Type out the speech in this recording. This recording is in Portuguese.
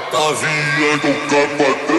Novinha do capatão